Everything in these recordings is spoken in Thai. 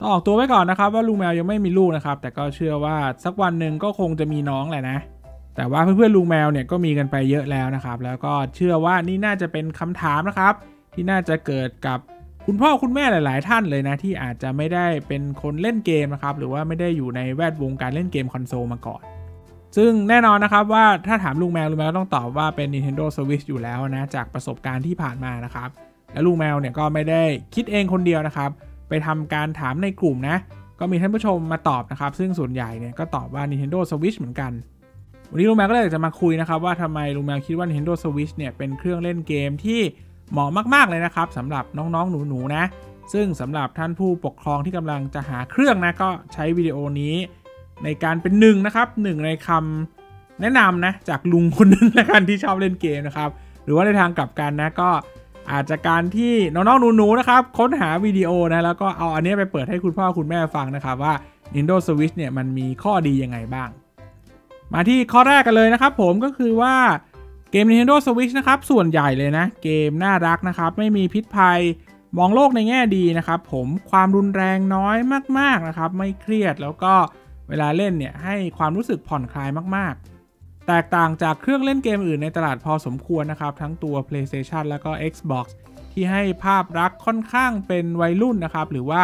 ต้องออกตัวไว้ก่อนนะครับ ว่าลุงแมวยังไม่มีลูกนะครับ แต่ก็เชื่อว่าสักวันหนึ่งก็คงจะมีน้องแหละนะ แต่ว่าเพื่อนๆลุงแมวเนี่ยก็มีกันไปเยอะแล้วนะครับ แล้วก็เชื่อว่านี่น่าจะเป็นคำถามนะครับ ที่น่าจะเกิดกับคุณพ่อคุณแม่หลาย ๆ ท่านเลยนะ ที่อาจจะไม่ได้เป็นคนเล่นเกมนะครับ หรือว่าไม่ได้อยู่ในแวดวงการเล่นเกมคอนโซลมาก่อน ซึ่งแน่นอนนะครับว่าถ้าถามลุงแมวลุงแมวต้องตอบว่าเป็น Nintendo Switch อยู่แล้วนะจากประสบการณ์ที่ผ่านมานะครับ และลุงแมวเนี่ยก็ไม่ได้คิดเองคนเดียวนะครับ ไปทำการถามในกลุ่มนะ ก็มีท่านผู้ชมมาตอบนะครับ ซึ่งส่วนใหญ่เนี่ยก็ตอบว่า Nintendo Switch เหมือนกัน วันนี้ลุงแมวก็เลยจะมาคุยนะครับ ว่าทำไมลุงแมวคิดว่า Nintendo Switch เนี่ยเป็นเครื่องเล่นเกมที่เหมาะมากๆเลยนะครับสำหรับน้องๆ หนูๆนะซึ่งสำหรับท่านผู้ปกครองที่กำลังจะหาเครื่องนะก็ใช้วิดีโอนี้ ในการเป็นหนึ่งนะครับหนึ่งในคำแนะนำนะจากลุงคนนึงละกันที่ชอบเล่นเกมนะครับหรือว่าในทางกลับกันนะก็ อาจจะการที่น้องๆหนูๆนะครับค้นหาวิดีโอนะแล้วก็เอาอันนี้ไปเปิดให้คุณพ่อคุณแม่ฟังนะครับว่า Nintendo Switch เนี่ยมันมีข้อดียังไงบ้าง มาที่ข้อแรกกันเลยนะครับผมก็คือว่าเกม Nintendo Switch นะครับส่วนใหญ่เลยนะ เกมน่ารักนะครับ ไม่มีพิษภัยมองโลกในแง่ดีนะครับ ผมความรุนแรงน้อยมากๆนะครับ ไม่เครียดแล้วก็เวลาเล่นเนี่ยให้ความรู้สึกผ่อนคลายมากๆ แตกต่างจากเครื่องเล่นเกมอื่นในตลาดพอสมควรนะครับ ทั้งตัว PlayStation แล้วก็ Xbox ที่ให้ภาพลักษณ์ค่อนข้างเป็นวัยรุ่นนะครับ หรือว่า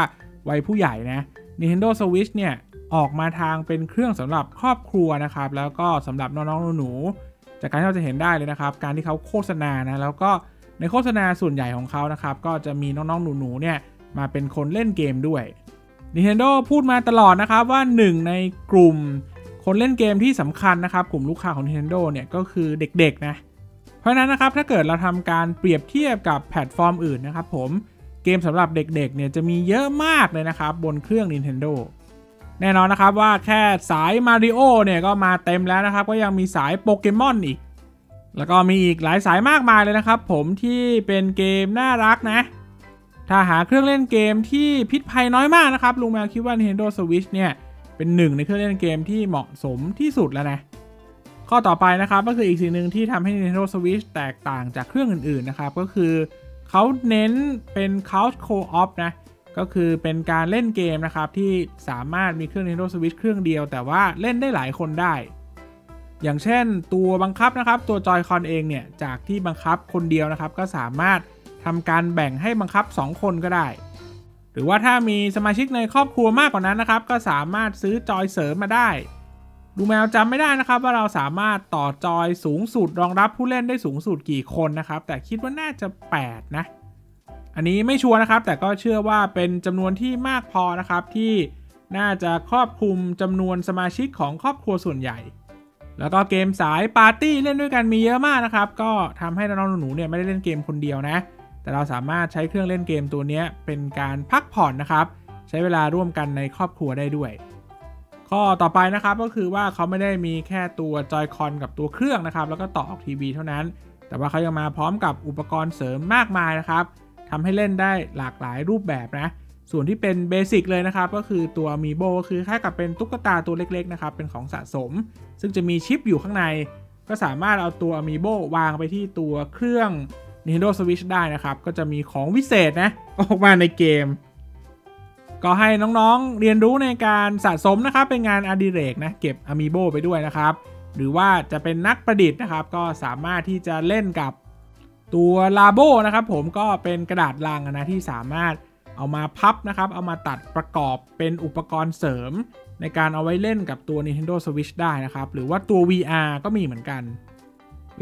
วัยผู้ใหญ่นะ Nintendo Switch เนี่ยออกมาทางเป็นเครื่องสำหรับครอบครัวนะครับ แล้วก็สำหรับน้องๆหนูๆจากการที่เราจะเห็นได้เลยนะครับ การที่เขาโฆษณานะแล้วก็ในโฆษณาส่วนใหญ่ของเขานะครับ ก็จะมีน้องๆหนูๆเนี่ยมาเป็นคนเล่นเกมด้วย Nintendo พูดมาตลอดนะครับว่าหนึ่งในกลุ่ม คนเล่นเกมที่สำคัญนะครับกลุ่มลูกค้าของ Nintendo เนี่ยก็คือเด็กๆนะเพราะฉะนั้นนะครับถ้าเกิดเราทำการเปรียบเทียบกับแพลตฟอร์มอื่นนะครับผมเกมสำหรับเด็กๆเนี่ยจะมีเยอะมากเลยนะครับบนเครื่อง Nintendo แน่นอนนะครับว่าแค่สายมาริโอเนี่ยก็มาเต็มแล้วนะครับ ก็ยังมีสายโปเกมอนอีก แล้วก็มีอีกหลายสายมากมายเลยนะครับ ผมที่เป็นเกมน่ารักนะ ถ้าหาเครื่องเล่นเกมที่พิษภัยน้อยมากนะครับ ลุงแมวคิดว่า Nintendo Switch เนี่ย เป็นหนึ่งในเครื่องเล่นเกมที่เหมาะสมที่สุดแล้วนะ ข้อต่อไปนะครับก็คืออีกสิ่งหนึ่งที่ทำให้ Nintendo Switch แตกต่างจากเครื่องอื่นๆนะครับ ก็คือเขาเน้นเป็น Couch Co-op นะก็คือเป็นการเล่นเกมนะครับ ที่สามารถมีเครื่อง Nintendo Switch เครื่องเดียว แต่ว่าเล่นได้หลายคนได้ อย่างเช่นตัวบังคับนะครับ ตัวจอยคอนเองเนี่ย จากที่บังคับคนเดียวนะครับ ก็สามารถทำการแบ่งให้บังคับ 2 คนก็ได้ หรือว่าถ้ามีสมาชิกในครอบครัวมากกว่านั้นนะครับ ก็สามารถซื้อจอยเสริมมาได้ ดูแมวจำไม่ได้นะครับ ว่าเราสามารถต่อจอยสูงสุดรองรับผู้เล่นได้สูงสุดกี่คนนะครับ แต่คิดว่าน่าจะ 8 นะ อันนี้ไม่ชัวร์นะครับ แต่ก็เชื่อว่าเป็นจำนวนที่มากพอนะครับที่น่าจะครอบคลุมจำนวนสมาชิกของครอบครัวส่วนใหญ่ แล้วก็เกมสายปาร์ตี้เล่นด้วยกันมีเยอะมากนะครับ ก็ทำให้น้องๆหนูๆเนี่ยไม่ได้เล่นเกมคนเดียวนะ แต่เราสามารถใช้เครื่องเล่นเกมตัวนี้เป็นการพักผ่อนนะครับ ใช้เวลาร่วมกันในครอบครัวได้ด้วย ข้อต่อไปนะครับก็คือว่าเขาไม่ได้มีแค่ตัวจอยคอนกับตัวเครื่องนะครับ แล้วก็ต่อออกทีวีเท่านั้น แต่ว่าเขายังมาพร้อมกับอุปกรณ์เสริมมากมายนะครับทำให้เล่นได้หลากหลายรูปแบบนะส่วนที่เป็นเบสิกเลยนะครับ ก็คือตัวมีโบก็คือแค่กับเป็นตุ๊กตาตัวเล็กๆนะครับ เป็นของสะสม ซึ่งจะมีชิปอยู่ข้างใน ก็สามารถเอาตัวมีโบวางไปที่ตัวเครื่อง Nintendo Switch ได้นะครับ ก็จะมีของวิเศษนะ ออกมาในเกม ก็ให้น้องๆเรียนรู้ในการสะสมนะครับ เป็นงานอดิเรกนะ เก็บอะมีโบไปด้วยนะครับ หรือว่าจะเป็นนักประดิษฐ์นะครับ ก็สามารถที่จะเล่นกับตัวลาโบนะครับผมก็เป็นกระดาษลังนะที่สามารถเอามาพับนะครับ เอามาตัดประกอบเป็นอุปกรณ์เสริม ในการเอาไว้เล่นกับตัว Nintendo Switch ได้นะครับ หรือว่าตัว VR ก็มีเหมือนกัน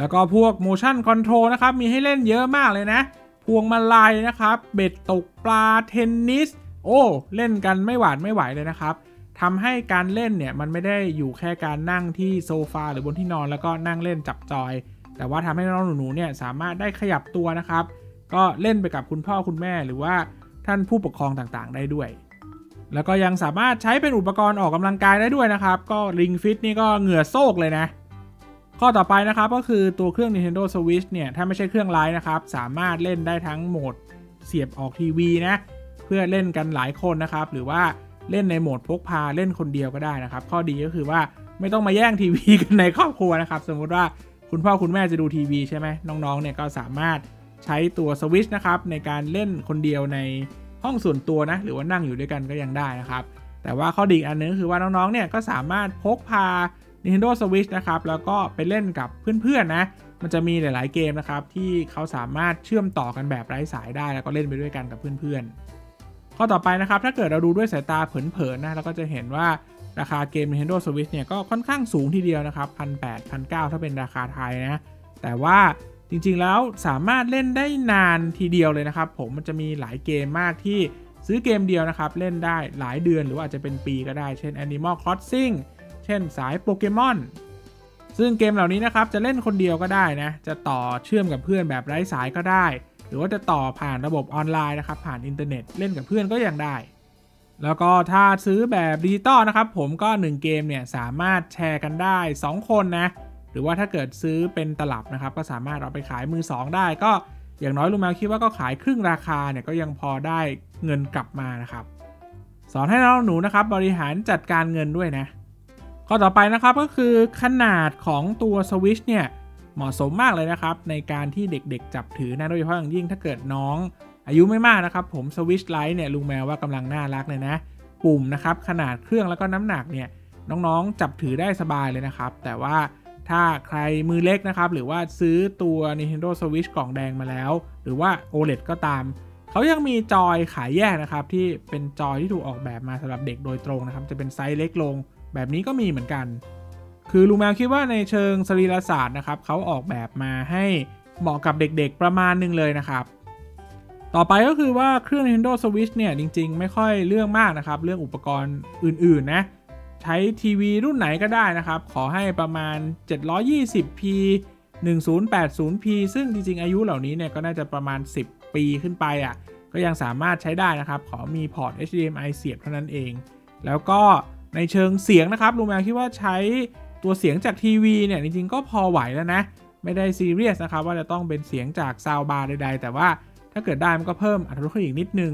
แล้วก็พวก motion control นะครับ มีให้เล่นเยอะมากเลยนะ พวงมาลัยนะครับ เบ็ดตกปลา เทนนิส โอ้ เล่นกันไม่หวาดไม่ไหวเลยนะครับทำให้การเล่นเนี่ยมันไม่ได้อยู่แค่การนั่งที่โซฟาหรือบนที่นอนแล้วก็นั่งเล่นจับจอย แต่ว่าทำให้น้องหนูๆเนี่ยสามารถได้ขยับตัวนะครับ ก็เล่นไปกับคุณพ่อคุณแม่หรือว่าท่านผู้ปกครองต่างๆ ได้ด้วย แล้วก็ยังสามารถใช้เป็นอุปกรณ์ออกกำลังกายได้ด้วยนะครับ ก็ริงฟิตนี่ก็เหงื่อโซกเลยนะ ข้อต่อไปนะครับก็คือตัวเครื่อง Nintendo Switch เนี่ย ถ้าไม่ใช่เครื่องไลน์นะครับ สามารถเล่นได้ทั้งโหมดเสียบออกทีวีนะ เพื่อเล่นกันหลายคนนะครับ หรือว่าเล่นในโหมดพกพาเล่นคนเดียวก็ได้นะครับ ข้อดีก็คือว่าไม่ต้องมาแย่งทีวีกันในครอบครัวนะครับ สมมุติว่าคุณพ่อคุณแม่จะดูทีวีใช่ไหมน้องๆเนี่ยก็สามารถใช้ตัวสวิชนะครับในการเล่นคนเดียวในห้องส่วนตัวนะ หรือว่านั่งอยู่ด้วยกันก็ยังได้นะครับ แต่ว่าข้อดีอันนึงคือว่าน้องๆเนี่ยก็สามารถพกพา Nintendo Switch นะครับ แล้วก็ไปเล่นกับเพื่อนๆนะ มันจะมีหลาย ๆ เกมนะครับ ที่เขาสามารถเชื่อมต่อกันแบบไร้สายได้ แล้วก็เล่นไปด้วยกันกับเพื่อนๆ ข้อต่อไปนะครับ ถ้าเกิดเราดูด้วยสายตาเผินๆนะเราก็จะเห็นว่าราคาเกม Nintendo Switch เนี่ยก็ค่อนข้างสูงทีเดียวนะครับพันแปดพันเถ้าเป็นราคาไทยนะ แต่ว่าจริงๆ แล้วสามารถเล่นได้นานทีเดียวเลยนะครับ ผมมันจะมีหลายเกมมากที่ซื้อเกมเดียวนะครับ เล่นได้หลายเดือนหรือว่าอาจจะเป็นปีก็ได้ เช่น Animal Crossing เช่นสายโปเกมอน ซึ่งเกมเหล่านี้นะครับจะเล่นคนเดียวก็ได้นะ จะต่อเชื่อมกับเพื่อนแบบไร้สายก็ได้ หรือว่าจะต่อผ่านระบบออนไลน์นะครับผ่านอินเทอร์เน็ตเล่นกับเพื่อนก็ยังได้ แล้วก็ถ้าซื้อแบบดิจิตอลนะครับผมก็ 1 เกมเนี่ยสามารถแชร์กันได้ 2 คนนะ หรือว่าถ้าเกิดซื้อเป็นตลับนะครับก็สามารถเอาไปขายมือ 2 ได้ก็อย่างน้อยลุงแมวคิดว่าก็ขายครึ่งราคาเนี่ยก็ยังพอได้เงินกลับมานะครับ สอนให้น้องหนูนะครับบริหารจัดการเงินด้วยนะ ข้อต่อไปนะครับก็คือขนาดของตัวสวิชเนี่ยเหมาะสมมากเลยนะครับ ในการที่เด็กๆจับถือนะโดยเฉพาะอย่างยิ่งถ้าเกิดน้อง อายุไม่มากนะครับ ผมสวิชไลท์เนี่ยลุงแมวว่ากำลังน่ารักเลยนะ ปุ่มนะครับขนาดเครื่องแล้วก็น้ำหนักเนี่ยน้องๆจับถือได้สบายเลยนะครับ แต่ว่าถ้าใครมือเล็กนะครับ หรือว่าซื้อตัว Nintendo Switch กล่องแดงมาแล้ว หรือว่า OLED ก็ตาม เขายังมีจอยขายแยกนะครับ ที่เป็นจอยที่ถูกออกแบบมาสำหรับเด็กโดยตรงนะครับ จะเป็นไซส์เล็กลง แบบนี้ก็มีเหมือนกัน คือลุงแมวคิดว่าในเชิงสรีรศาสตร์นะครับเขาออกแบบมาให้เหมาะกับเด็กๆประมาณนึงเลยนะครับ ต่อไปก็คือว่าเครื่อง Nintendo Switch เนี่ยจริง ๆ ไม่ค่อยเรื่องมากนะครับ เรื่องอุปกรณ์อื่นๆนะใช้ทีวีรุ่นไหนก็ได้นะครับ ขอให้ประมาณ 720p 1080p ซึ่งจริง ๆ อายุเหล่านี้เนี่ยก็น่าจะประมาณ 10 ปีขึ้นไปอะ่ะ ก็ยังสามารถใช้ได้นะครับ ขอมีพอร์ต HDMI เสียบเท่านั้นเอง แล้วก็ ในเชิงเสียงนะครับลุงแมวคิดว่าใช้ตัวเสียงจากทีวีเนี่ยจริงๆก็พอไหวแล้วนะ ไม่ได้ซีเรียสนะครับว่าจะต้องเป็นเสียงจาก soundbar ใดๆ แต่ว่าถ้าเกิดได้มันก็เพิ่มอรรถรสขึ้นอีกนิดนึง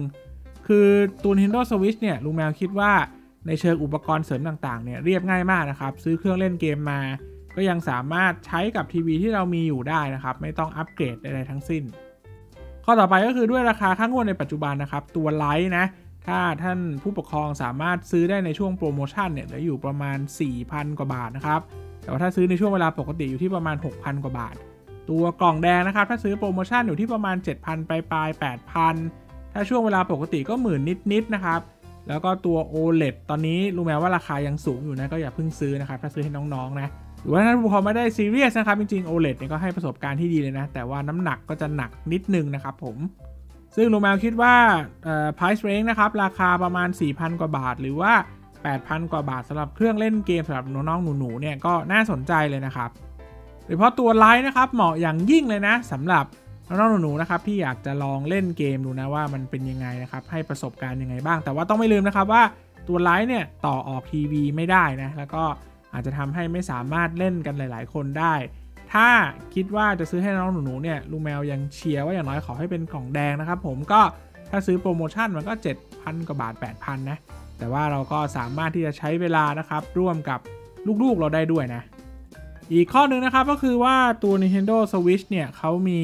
คือตัว Nintendo Switch เนี่ยลุงแมวคิดว่าในเชิงอุปกรณ์เสริมต่างๆเนี่ยเรียบง่ายมากนะครับ ซื้อเครื่องเล่นเกมมา ก็ยังสามารถใช้กับทีวีที่เรามีอยู่ได้นะครับ ไม่ต้องอัปเกรดใดๆทั้งสิ้น ข้อต่อไปก็คือด้วยราคาข้างงวดในปัจจุบันนะครับ ตัว Lite นะ ถ้าท่านผู้ปกครองสามารถซื้อได้ในช่วงโปรโมชั่นเนี่ยเหลืออยู่ประมาณ 4,000 กว่าบาทนะครับ แต่ว่าถ้าซื้อในช่วงเวลาปกติอยู่ที่ประมาณ 6,000 กว่าบาท ตัวกล่องแดงนะครับ ถ้าซื้อโปรโมชั่นอยู่ที่ประมาณ 7,000 ปลายปลาย8,000 ถ้าช่วงเวลาปกติก็หมื่นนิดๆนะครับ แล้วก็ตัว OLED ตอนนี้รู้ไหมว่าราคายังสูงอยู่นะก็อย่าเพิ่งซื้อนะครับ ถ้าซื้อให้น้องๆนะหรือว่าท่านผู้ปกครองไม่ได้ซีเรียสนะครับจริงๆ OLED เนี่ยก็ให้ประสบการณ์ที่ดีเลยนะ แต่ว่าน้ำหนักก็จะหนักนิดนึงนะครับผม ซึ่งลุงแมวคิดว่า price range นะครับ ราคาประมาณ 4,000 กว่าบาท หรือว่า 8,000 กว่าบาทสำหรับเครื่องเล่นเกมสำหรับน้องๆหนูๆเนี่ยก็น่าสนใจเลยนะครับโดยเฉพาะตัวไลท์นะครับเหมาะอย่างยิ่งเลยนะสำหรับน้องๆหนูๆนะครับที่อยากจะลองเล่นเกมดูนะว่ามันเป็นยังไงนะครับให้ประสบการณ์ยังไงบ้าง แต่ว่าต้องไม่ลืมนะครับว่าตัวไลท์เนี่ยต่อออกทีวีไม่ได้นะแล้วก็อาจจะทำให้ไม่สามารถเล่นกันหลาย ๆ คนได้ ถ้าคิดว่าจะซื้อให้น้องหนูๆเนี่ยลุงแมวยังเชียร์ว่าอย่างน้อยขอให้เป็นกล่องแดงนะครับผมก็ถ้าซื้อโปรโมชั่นมันก็ 7,000 กว่าบาท 8,000 นะ แต่ว่าเราก็สามารถที่จะใช้เวลานะครับ ร่วมกับลูกๆเราได้ด้วยนะ อีกข้อหนึ่งนะครับก็คือว่าตัว Nintendo Switch เนี่ยเขามี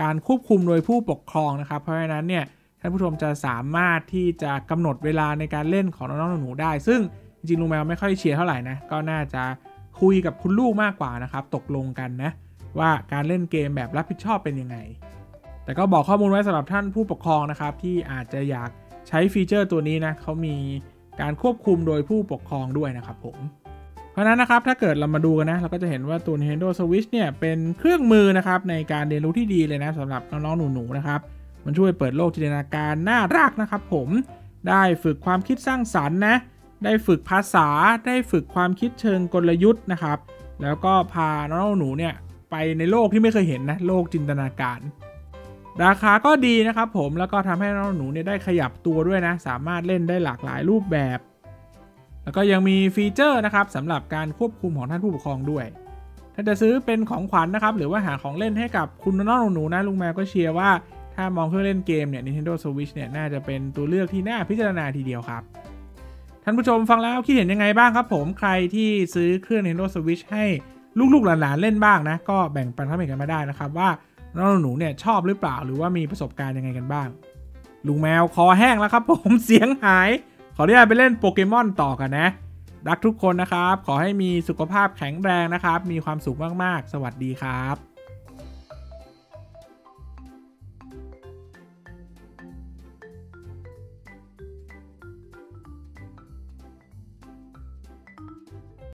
การควบคุมโดยผู้ปกครองนะครับ เพราะฉะนั้นเนี่ยท่านผู้ชมจะสามารถที่จะกำหนดเวลาในการเล่นของน้องๆหนูๆได้ ซึ่งจริงๆลุงแมวไม่ค่อยเชียร์เท่าไหร่นะก็น่าจะ คุยกับคุณลูกมากกว่านะครับ ตกลงกันนะ ว่าการเล่นเกมแบบรับผิดชอบเป็นยังไง แต่ก็บอกข้อมูลไว้สำหรับท่านผู้ปกครองนะครับ ที่อาจจะอยากใช้ฟีเจอร์ตัวนี้นะเขามีการควบคุมโดยผู้ปกครองด้วยนะครับผม เพราะนั้นนะครับถ้าเกิดเรามาดูกันนะ เราก็จะเห็นว่าตัว Nintendo Switch เนี่ยเป็นเครื่องมือนะครับในการเรียนรู้ที่ดีเลยนะสำหรับน้องๆหนูๆนะครับมันช่วยเปิดโลกจินตนาการน่ารักนะครับผมได้ฝึกความคิดสร้างสรรค์นะ ได้ฝึกภาษาได้ฝึกความคิดเชิงกลยุทธ์นะครับ แล้วก็พาน้องหนูเนี่ยไปในโลกที่ไม่เคยเห็นนะโลกจินตนาการ ราคาก็ดีนะครับผมแล้วก็ทำให้น้องหนูเนี่ยได้ขยับตัวด้วยนะ สามารถเล่นได้หลากหลายรูปแบบ แล้วก็ยังมีฟีเจอร์นะครับสำหรับการควบคุมของท่านผู้ปกครองด้วย ถ้าจะซื้อเป็นของขวัญนนะครับ หรือว่าหาของเล่นให้กับคุณน้องหนูนะลุงแมวก็เชียร์ว่าถ้ามองเครื่องเล่นเกมเนี่ย Nintendo Switch เนี่ย น่าจะเป็นตัวเลือกที่น่าพิจารณาทีเดียวครับ ท่านผู้ชมฟังแล้วคิดเห็นยังไงบ้างครับผมใครที่ซื้อเครื่อง Nintendo Switch ให้ลูกๆหลานๆเล่นบ้างนะ ก็แบ่งปันความเห็นกันมาได้นะครับ ว่าน้องหนูเนี่ยชอบหรือเปล่าหรือว่ามีประสบการณ์ยังไงกันบ้าง ลุงแมวคอแห้งแล้วครับผมเสียงหาย ขออนุญาตไปเล่นโปเกมอนต่อกันนะ รักทุกคนนะครับ ขอให้มีสุขภาพแข็งแรงนะครับ มีความสุขมากๆ สวัสดีครับ